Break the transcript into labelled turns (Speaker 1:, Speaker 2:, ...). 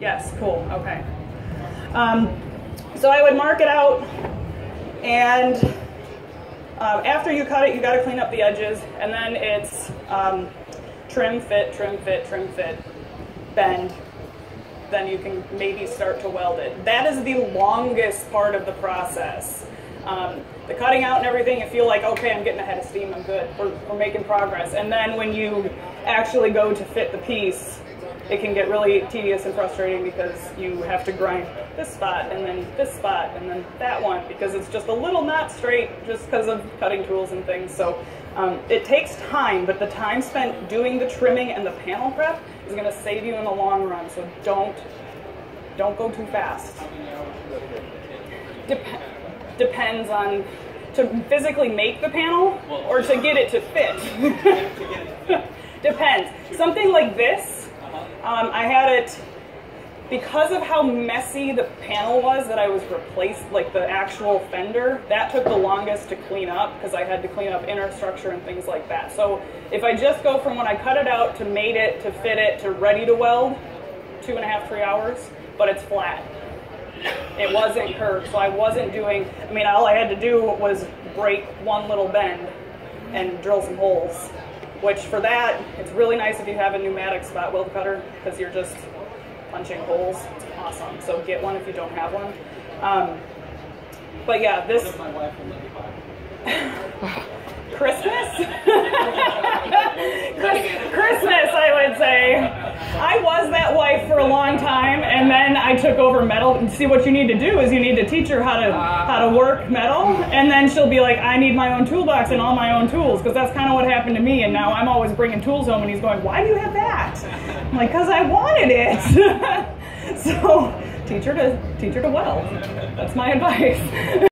Speaker 1: Yes, cool, okay. Um, so I would mark it out and um, after you cut it, you gotta clean up the edges and then it's um, trim, fit, trim, fit, trim, fit, bend. Then you can maybe start to weld it. That is the longest part of the process. Um, the cutting out and everything, you feel like, okay, I'm getting ahead of steam, I'm good, we're, we're making progress. And then when you actually go to fit the piece, it can get really tedious and frustrating because you have to grind this spot and then this spot and then that one because it's just a little not straight just because of cutting tools and things. So um, it takes time, but the time spent doing the trimming and the panel prep is going to save you in the long run. So don't don't go too fast. Dep- depends on to physically make the panel or to get it to fit. depends. Something like this um, I had it because of how messy the panel was that I was replaced, like the actual fender, that took the longest to clean up because I had to clean up inner structure and things like that. So if I just go from when I cut it out to made it to fit it to ready to weld, two and a half, three hours, but it's flat. It wasn't curved, so I wasn't doing, I mean, all I had to do was break one little bend and drill some holes which for that, it's really nice if you have a pneumatic spot weld cutter because you're just punching holes. It's awesome. So get one if you don't have one. Um, but yeah, this Christmas? Christmas, I would say. I was that wife for a long time, and then I took over metal. And see, what you need to do is you need to teach her how to ah. how to work metal, and then she'll be like, "I need my own toolbox and all my own tools," because that's kind of what happened to me. And now I'm always bringing tools home, and he's going, "Why do you have that?" I'm like, "Cause I wanted it." so teach her to teach her to weld. That's my advice.